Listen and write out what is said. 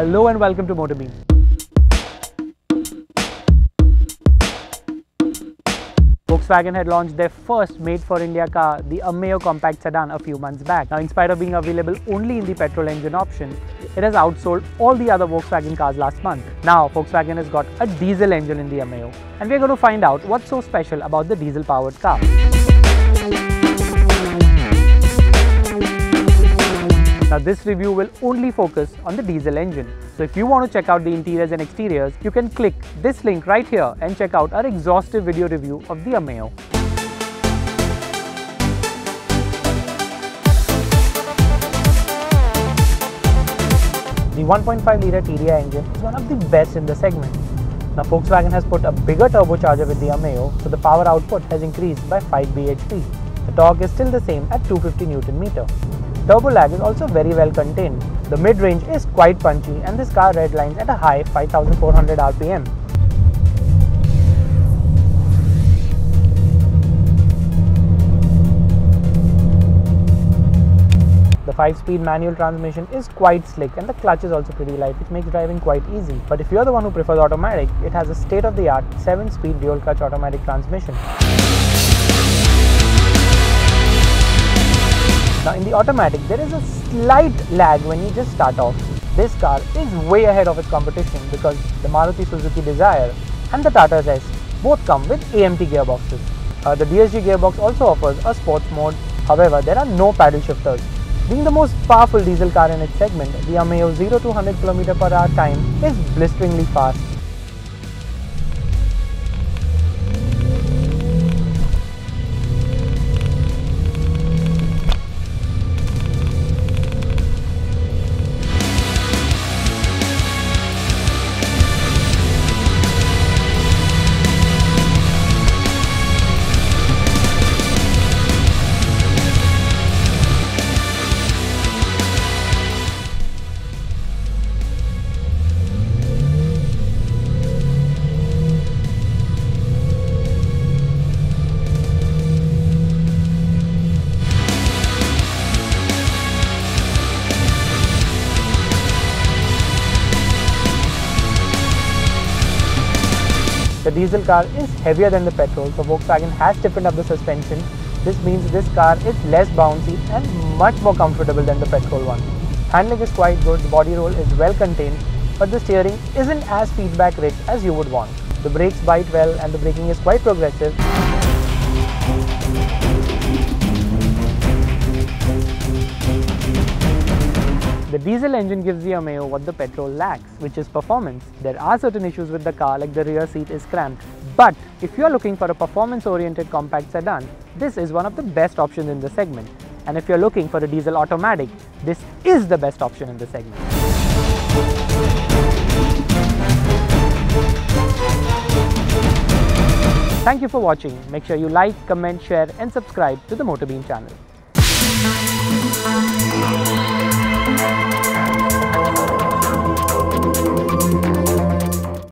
Hello and welcome to Motorbeam. Volkswagen had launched their first made-for-India car, the Ameo compact sedan, a few months back. Now, in spite of being available only in the petrol engine option, it has outsold all the other Volkswagen cars last month. Now, Volkswagen has got a diesel engine in the Ameo, and we're going to find out what's so special about the diesel-powered car. Now this review will only focus on the diesel engine. So if you want to check out the interiors and exteriors, you can click this link right here and check out our exhaustive video review of the Ameo. The 1.5 litre TDI engine is one of the best in the segment. Now Volkswagen has put a bigger turbocharger with the Ameo, so the power output has increased by 5 bhp. The torque is still the same at 250 Newton meter. Turbo lag is also very well contained. The mid-range is quite punchy and this car redlines at a high 5400 rpm. The 5-speed manual transmission is quite slick and the clutch is also pretty light which makes driving quite easy. But if you're the one who prefers automatic, it has a state-of-the-art 7-speed dual clutch automatic transmission. Now in the automatic, there is a slight lag when you just start off. This car is way ahead of its competition because the Maruti Suzuki Dzire and the Tata S both come with AMT gearboxes. Uh, the DSG gearbox also offers a sports mode, however there are no paddle shifters. Being the most powerful diesel car in its segment, the Ameo 0 to 100 km per hour time is blisteringly fast. The diesel car is heavier than the petrol, so Volkswagen has stiffened up the suspension. This means this car is less bouncy and much more comfortable than the petrol one. Handling is quite good, the body roll is well contained, but the steering isn't as feedback rich as you would want. The brakes bite well and the braking is quite progressive. Diesel engine gives the Ameo what the petrol lacks, which is performance. There are certain issues with the car like the rear seat is cramped. But if you are looking for a performance-oriented compact sedan, this is one of the best options in the segment. And if you're looking for a diesel automatic, this is the best option in the segment. Thank you for watching. Make sure you like, comment, share and subscribe to the Motorbeam channel.